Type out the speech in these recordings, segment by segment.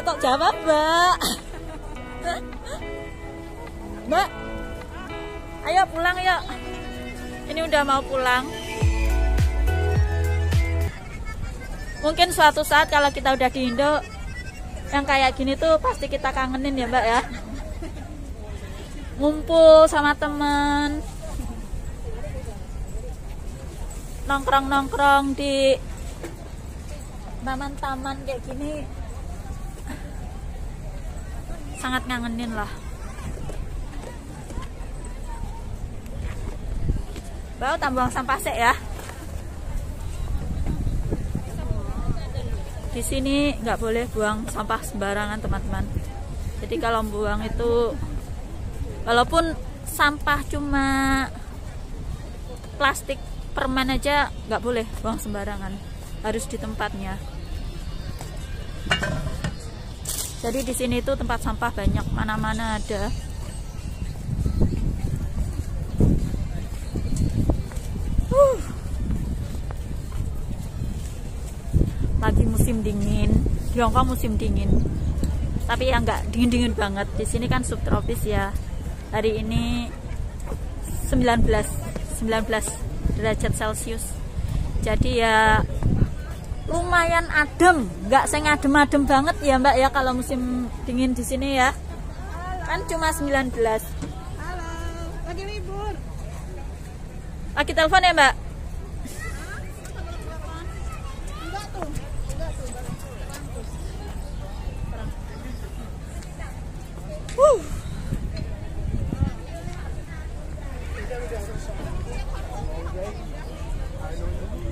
nggak kok jawab mbak. Mbak. Ayo pulang yuk. Ini udah mau pulang. Mungkin suatu saat kalau kita udah di Indo yang kayak gini tuh pasti kita kangenin ya mbak ya. Ngumpul sama temen. Nongkrong-nongkrong di taman-taman kayak gini sangat ngangenin lah. Bawa tambang sampah sek ya. Di sini nggak boleh buang sampah sembarangan teman-teman. Jadi kalau buang itu walaupun sampah cuma plastik permen aja nggak boleh buang sembarangan. Harus di tempatnya jadi di sini itu tempat sampah banyak mana-mana ada. Uh. lagi musim dingin di Hongkong musim dingin. Tapi ya nggak dingin-dingin banget. Di sini kan subtropis ya. Hari ini 19 19 derajat celcius. Jadi ya lumayan adem. Nggak seng adem-adem banget ya mbak ya kalau musim dingin di sini ya. Kan cuma 19 Halo, lagi libur. lagi telepon ya mbak? Enggak tuh, enggak tuh.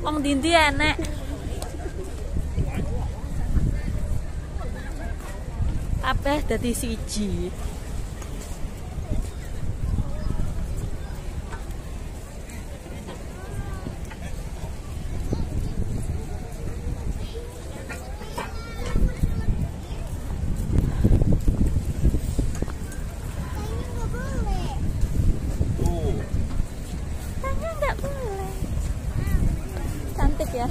Wong dindi enek. Apa dadi siji? Tanya nggak boleh. Cantik ya.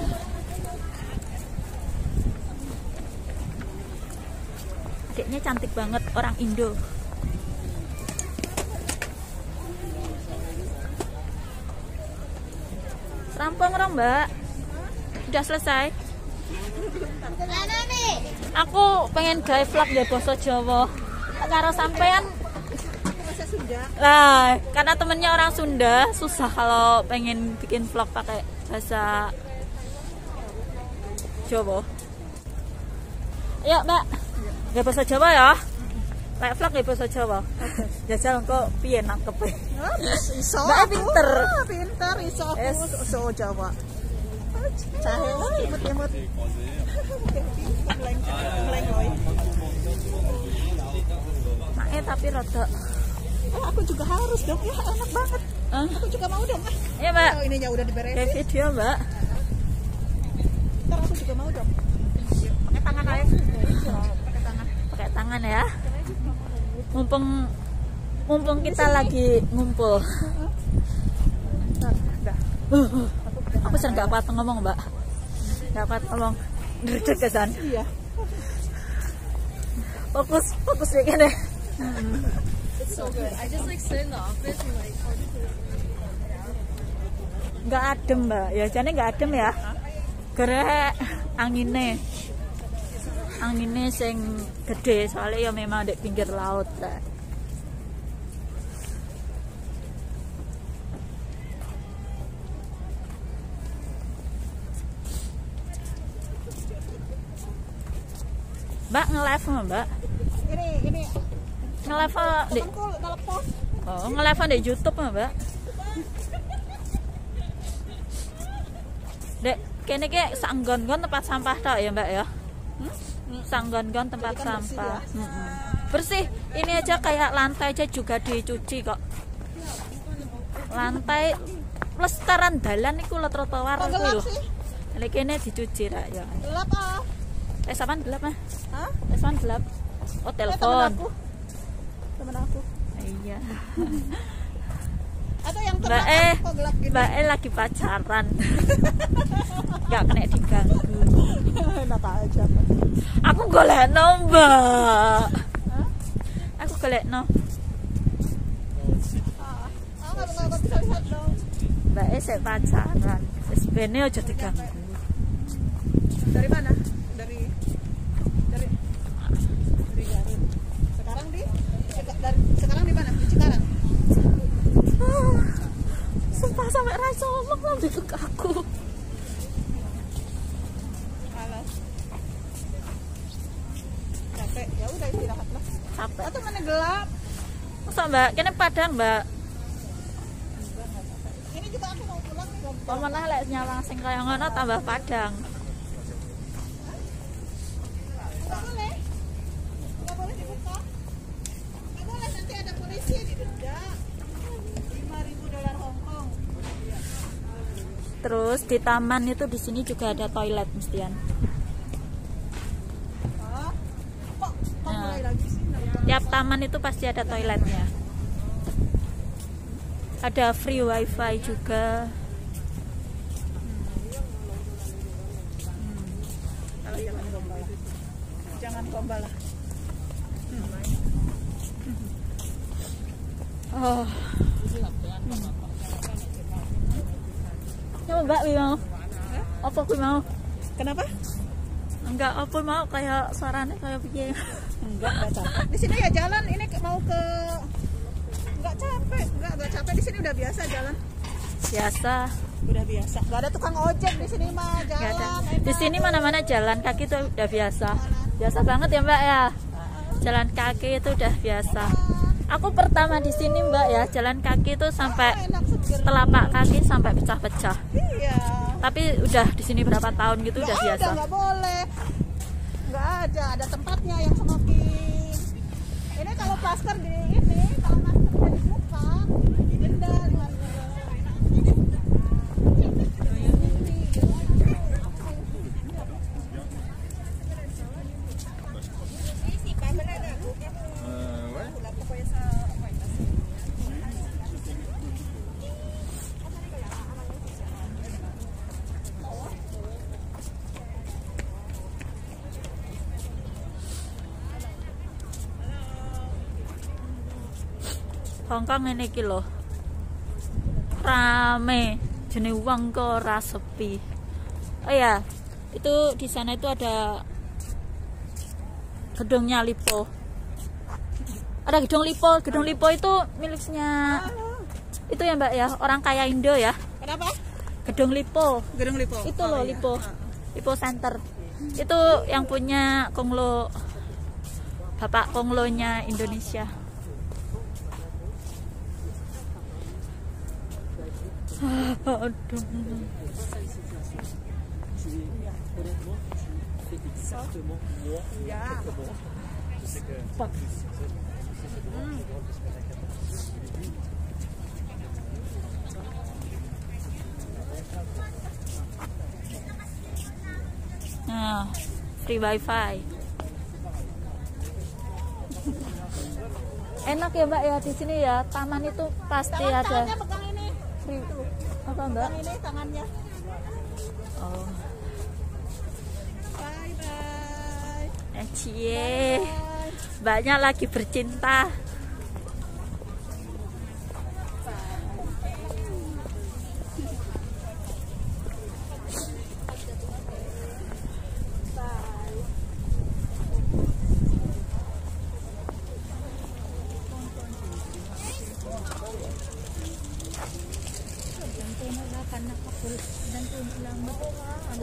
Adiknya cantik banget orang Indo. Rampung orang mbak. Udah selesai. Aku pengen gawe vlog ya bahasa Jawa. Karo sampean? Lah, karena temennya orang Sunda, susah kalau pengen bikin vlog pakai bahasa Jawa. Ayo, Mbak. Gak bahasa Jawa ya? Kayak vlog ya bahasa Jawa. Jajal kok piye nangkepe. Oh, bis- iso. Mbak, pinter. Ah, pinter, iso aku. Yes. Iso Jawa. Cahe lah, imut-imut. Mae tapi rada. Oh, aku juga harus dong. Ya, enak banget. Eh, Aku juga mau dong. Ayo, Mbak. oh, ininya udah diberesin. Kayak video, Mbak. Ntar aku juga mau dong. Pakai tangan aja. Tangan. Ya. Mumpung mumpung kita lagi ngumpul. Aku sering gak kuat ngomong, Mbak. Gak kuat ngomong. Duduk ke sana. Iya. Fokus, fokus ya kan Gak adem, Mbak. Ya jane gak adem ya. Gerek angine. Angine sing gede soalnya ya memang di pinggir laut lah. Mbak nge-live Mbak? Ini, ini. Nge-live di. Oh, nge-live di YouTube Mbak? Dek, kene ki sanggon-gon tempat sampah tok ya, Mbak ya? Sanggon-gon tempat kan bersih sampah. ya? Mm-mm. Bersih. Ini aja kayak lantai aja juga dicuci kok. Lantai pelestaran dalan iku lho trotoar iku gelap lho. kene dicuci rak ya. Gelap ah. Eh sampean gelap mah? Hah? Eh sampean gelap. Oh, Eh, temen telepon. aku. Temen aku. Iya. Mbak E? Mbak E lagi pacaran. Nggak kena diganggu. Enak aja. aku golek no mbak aku golek no mbak E saya pacaran. Wis bene aja diganggu. Dari mana? Dari dari dari Garut. Sekarang di Cika- dari sekarang di mana? Di Cikarang. Ah, sumpah sampai rasa ngomong lebih ke aku Alas. Capek. Ya udah istirahat lah. capek Atau mana gelap? masa mbak kene padang mbak Ini juga aku mau pulang nih. Bang. pemenah lek nyawang sing kaya ngono tambah padang Nggak boleh. Nggak boleh dibuka. Nggak boleh nanti ada polisi yang didenda. 5.000 dolar Hong Kong. Terus di taman itu di sini juga ada toilet mestian Nah. tiap taman itu pasti ada toiletnya ada free wifi juga jangan gombal lah. Jangan gombal lah. oh Coba mbak Wi mau apa kuwi mau? Kenapa? enggak apa mau? Kayak suaranya kayak piye Enggak, enggak capek. Di sini ya jalan ini mau ke enggak capek, enggak enggak capek. Di sini udah biasa jalan. biasa. Udah biasa. Enggak ada tukang ojek di sini mah Nggak ada. jalan. di sini mana-mana jalan kaki itu udah biasa. Biasa banget ya mbak ya? Jalan kaki itu udah biasa. Aku pertama di sini mbak ya. Jalan kaki itu sampai telapak kaki sampai pecah-pecah Iya. tapi udah di sini berapa tahun gitu udah Nggak biasa ada, enggak boleh. Enggak ada, ada tempatnya yang smoking. Ini kalau plaster di ini, Hongkong ini iki lho. Rame. Jenis uang kok ora sepi. Oh ya itu di sana itu ada gedungnya Lipo. Ada gedung Lipo. Gedung Lipo itu miliknya itu ya mbak ya? Orang kaya Indo ya? Kenapa? gedung Lipo. Gedung Lipo. itu Oh, loh iya. Lipo. Lipo Center. Itu yang punya Konglo bapak Konglonya Indonesia Aduh. Ya. Nah, free wifi. Enak ya mbak ya di sini ya taman itu pasti ada mbak? Pegang ini tangannya. Oh, Bye bye. eh cie, mbaknya lagi bercinta.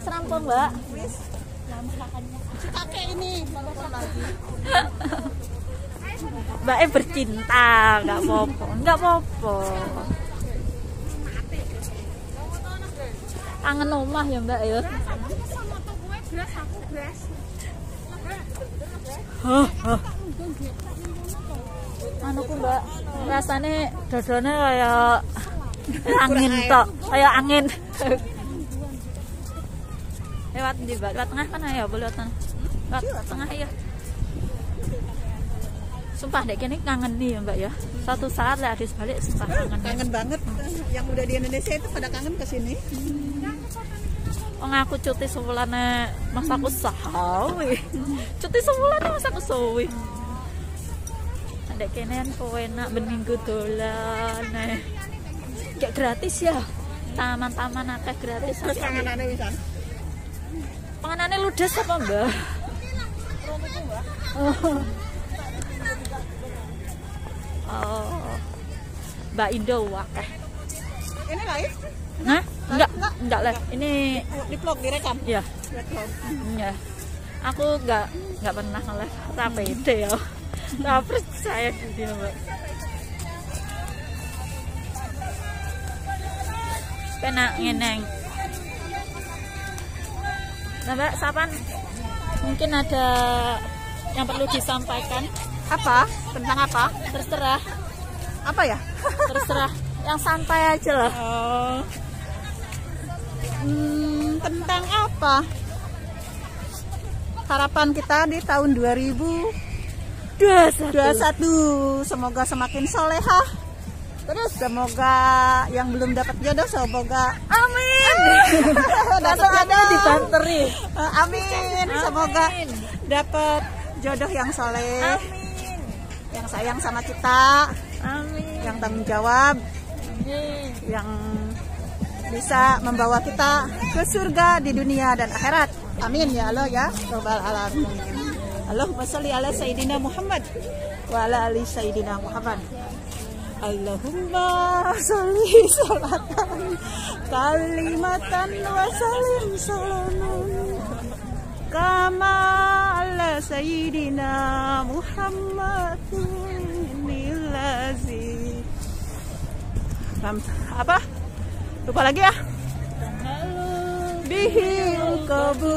Serampung mbak. Si kakek ini telepon lagi. Mbak E bercinta, nggak apa-apa, nggak apa-apa. Kangen omah ya Mbak ya. Anu ku Mbak, rasanya dodone kayak angin tok, kayak angin. lewat di Mbak, lewat tengah kan ya, boleh lewat tengah. Lewat tengah ya. Sumpah dek kene kangen nih ya mbak ya. Satu saat lah habis balik sumpah kangen kangen. banget. Yang udah di Indonesia itu pada kangen ke sini. Oh aku cuti sebulan masa aku sawi. Cuti sebulan masa aku sawi. Ada kene kowe nak beninggu dolan eh. kayak gratis ya. Taman-taman akeh gratis. Terus panganannya bisa? Panganannya ludes apa mbak. Oh. Oh mbak Indo wakeh ini live Nah, enggak, enggak lah. Ini di vlog direkam ya, Di vlog ya. Aku enggak enggak pernah nge-live tak pede ya. Tak percaya gitu Mbak. Penak ngeneng. Nah, Mbak, Sapan mungkin ada yang perlu disampaikan. Apa tentang apa Terserah, apa ya terserah. Yang santai aja lah. Oh. Hmm, tentang apa? Harapan kita di tahun 2021 Dua satu. semoga semakin solehah. Terus semoga yang belum dapat jodoh semoga Amin. dapat jodoh dibanteri. Amin. Semoga dapat jodoh yang soleh, Amin. Yang sayang sama kita, Amin. yang tanggung jawab, Amin. yang bisa membawa kita ke surga di dunia dan akhirat. Amin ya Allah ya Rabbal alamin. Allahumma sholli ala sayyidina Muhammad wa ala ali sayyidina Muhammad. Allahumma sholli salatan kalimatan wa salim salaman kama sayyidina ilazi Ram- apa? Lupa lagi ya? Bihil kobu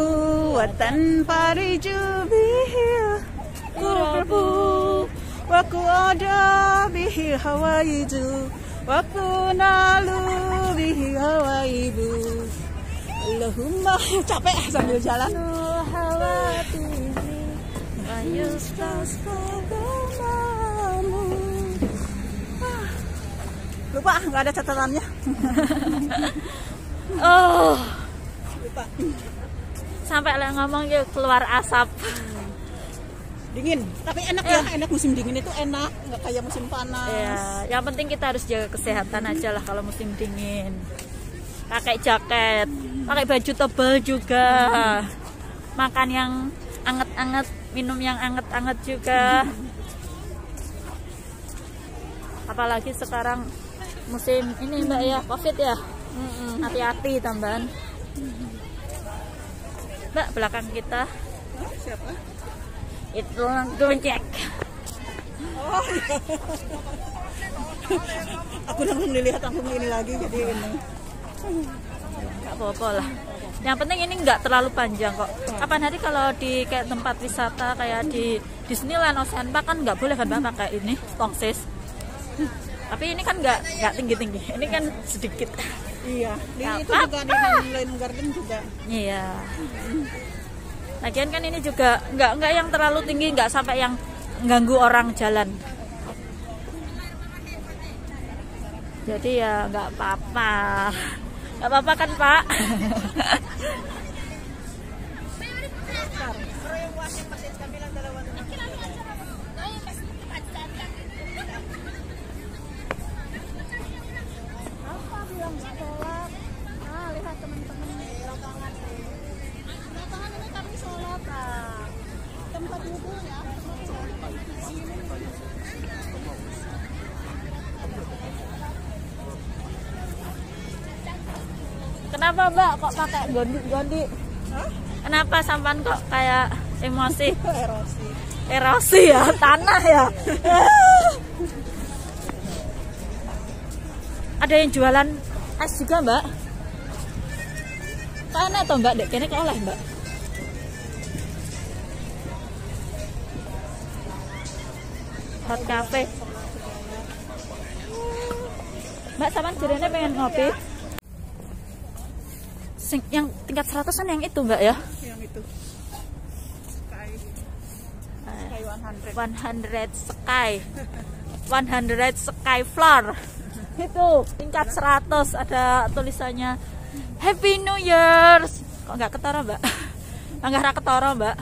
watan pariju bihil kurbu waku ada bihil hawaiju waku nalu bihil hawaibu Allahumma capek sambil jalan lupa nggak ada catatannya Oh, lupa sampai lah ngomong yuk keluar asap. dingin tapi enak ya enak musim dingin itu enak nggak kayak musim panas Ya, yang penting kita harus jaga kesehatan aja lah kalau musim dingin. Pakai jaket, pakai baju tebal juga. Makan yang anget-anget, minum yang anget-anget juga. Apalagi sekarang musim ini Mbak ya, Covid ya. Hati-hati tambahan. Mbak, belakang kita siapa itu gojek. oh iya. aku langsung dilihat langsung ini lagi jadi ini Gak apa-apa lah. Yang penting ini nggak terlalu panjang kok. Kapan hari kalau di kayak tempat wisata kayak di Disneyland Ocean Park kan nggak boleh kan Mbak pakai ini tongsis. Tapi ini kan nggak nggak tinggi-tinggi. Ini kan sedikit. iya di Nggak itu juga di Garden juga Iya. Lagian kan ini juga nggak nggak yang terlalu tinggi, nggak sampai yang ganggu orang jalan. Jadi ya nggak apa-apa. Nggak apa-apa kan Pak? Kenapa Mbak kok pakai gondi-gondi? Hah? Kenapa sampan kok kayak emosi? erosi Erosi ya, tanah ya. Ada yang jualan es juga Mbak? Tanah atau Mbak? Dek, kene oleh Mbak? Hot cafe. Mbak, sampan jirene pengen ngopi? Sing, yang tingkat 100 kan yang itu Mbak ya? yang itu. Sky. Sky one 100 100 sky. 100 sky floor. Itu tingkat 100 ada tulisannya Happy New Year's. Kok nggak ketara mbak? Nggak ketara mbak?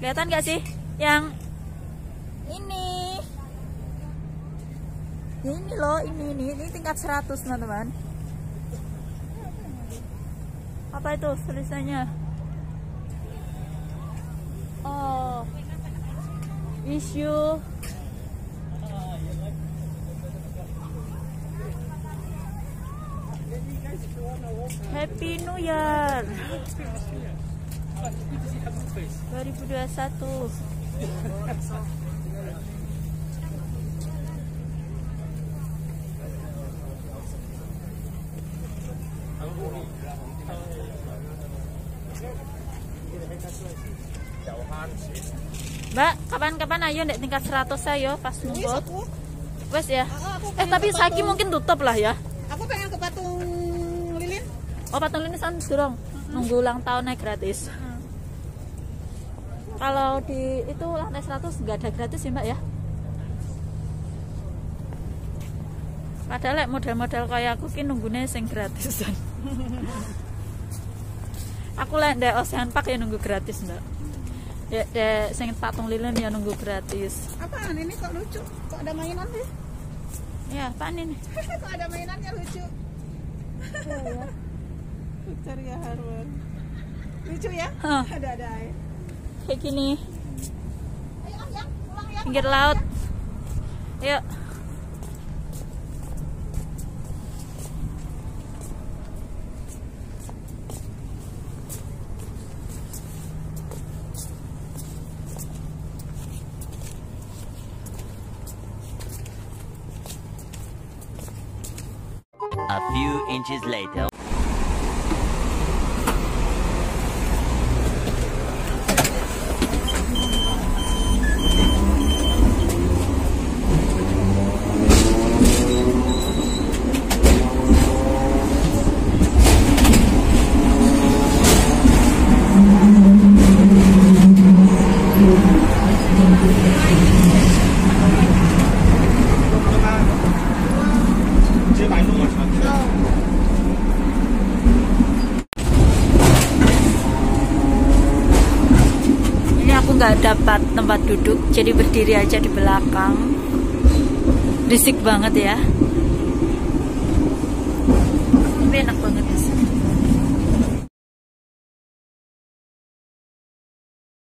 Kelihatan nggak sih? Yang ini. Ini loh ini ini ini tingkat 100 teman-teman apa itu tulisannya? Oh wish you Happy New Year. 2021 Mbak, kapan-kapan ayo ndek tingkat 100 ayo pas nunggu. Wes ya. aku Eh tapi patung- mungkin tutup lah ya. Aku pengen ke patung lilin. Oh patung ini san durung nunggu ulang tahun naik gratis. Kalau di itu lantai 100 nggak ada gratis ya mbak ya? Padahal model-model kayak aku ki nunggunya sing gratisan. aku lek ndek Ocean Park ya nunggu gratis mbak. Ya dek sing patung lilin ya nunggu gratis. Apaan ini kok lucu? Kok ada mainan sih? Ya, apaan ini? kok ada mainannya lucu? Victoria Harbour. Lucu ya? Hah. Ada ada air. Kayak gini, Ayo yang pulang ya. pinggir laut. Yuk. Inches later. Dapat tempat duduk, jadi berdiri aja di belakang. Risik banget ya. Tapi enak banget ya.